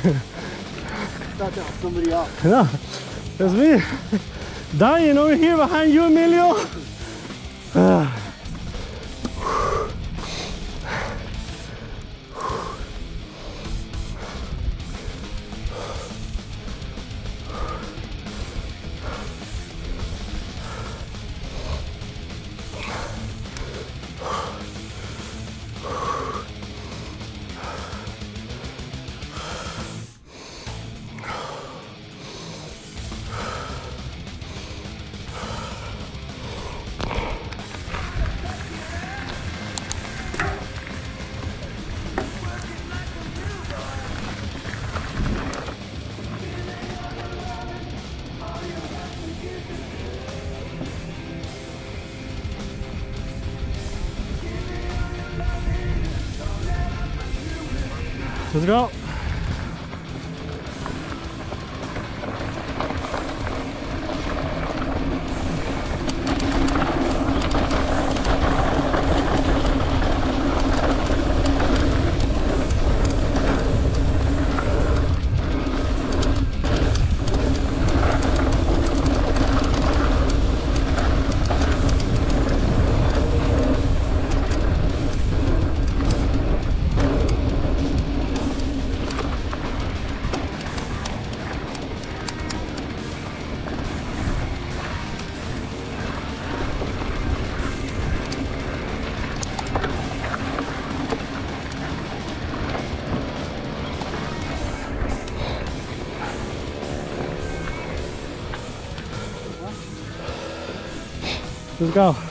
thought that was somebody else. No, it's me. Dying over here behind you, Emilio. Let's go. Let's go.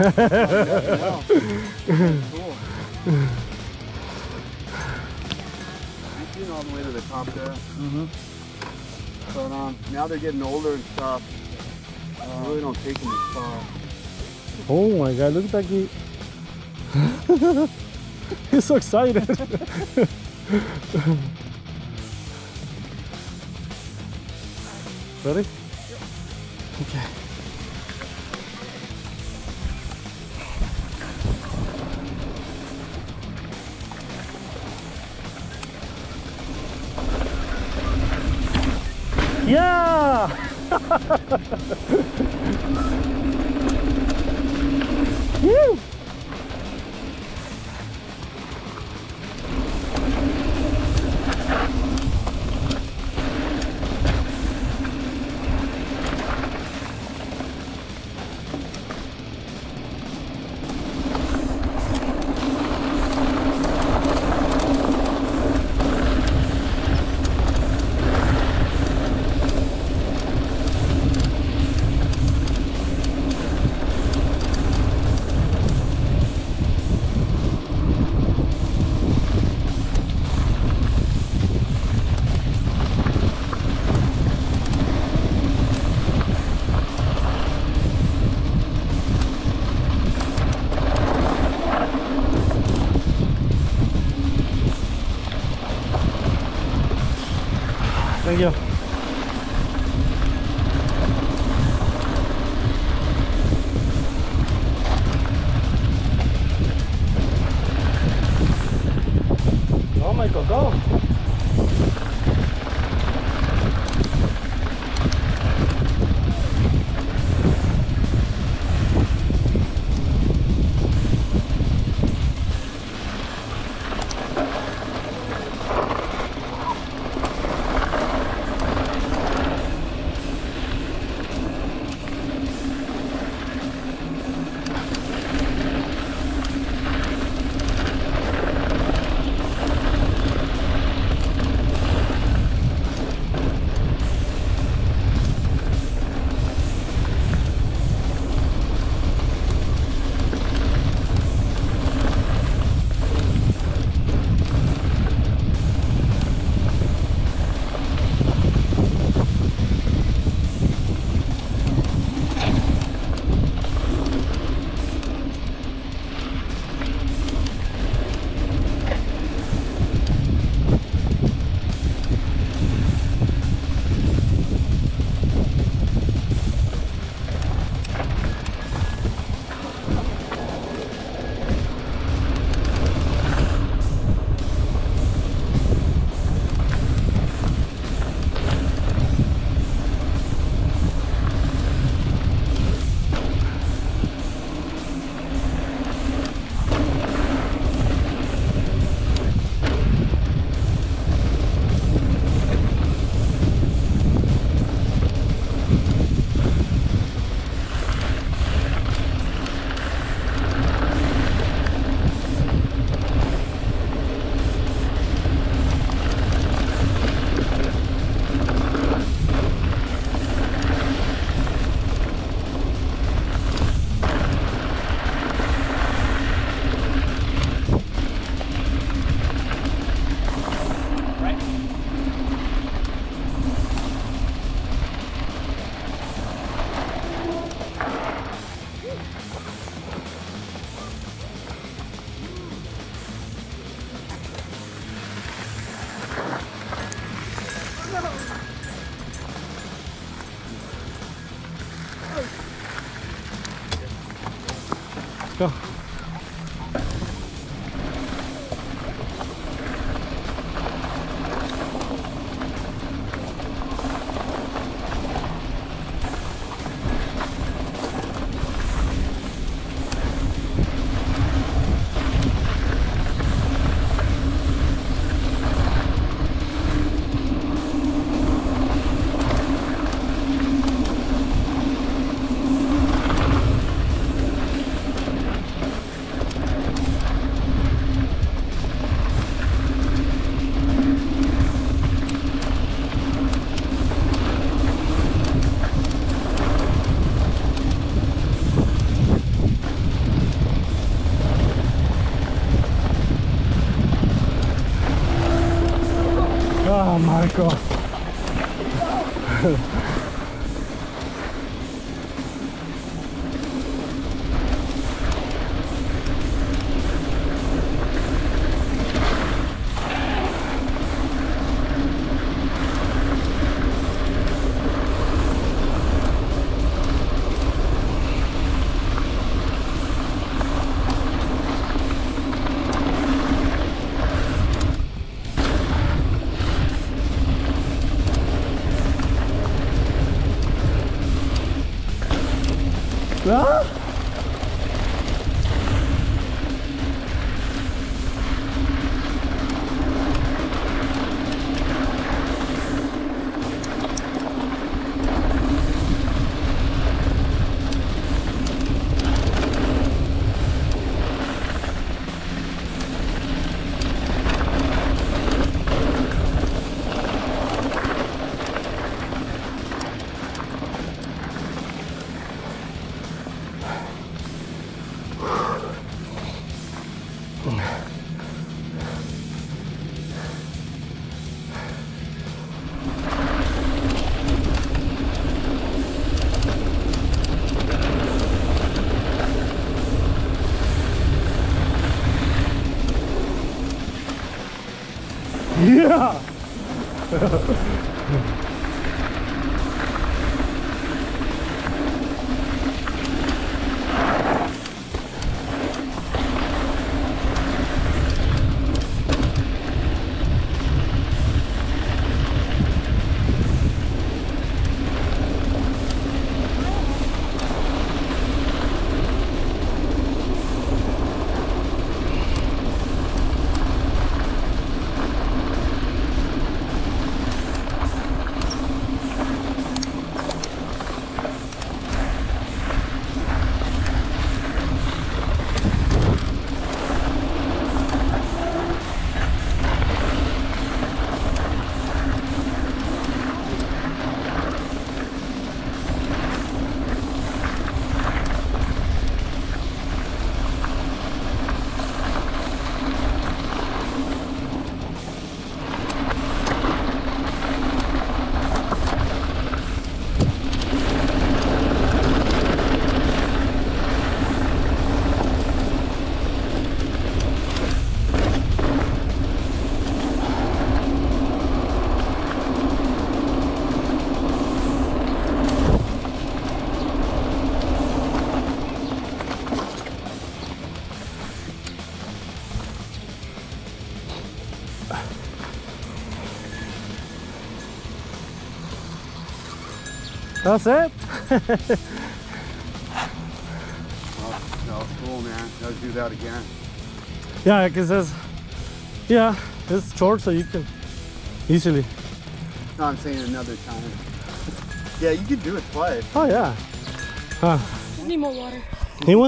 Awesome, man. yeah, yeah. cool. You've seen all the way to the top there. Mm-hmm. But um, now they're getting older and stuff. I really don't take them as far. Oh my god, look at that geek. He's so excited. Ready? Okay. Yeah! Woo! Michael, go. My god. Claro. That's it? Oh, no, it's cool, man. Gotta do that again. Yeah, because it's, yeah, it's short so you can easily. No, I'm saying another time. Yeah, you could do it twice. Oh yeah. Huh. Need more water. He went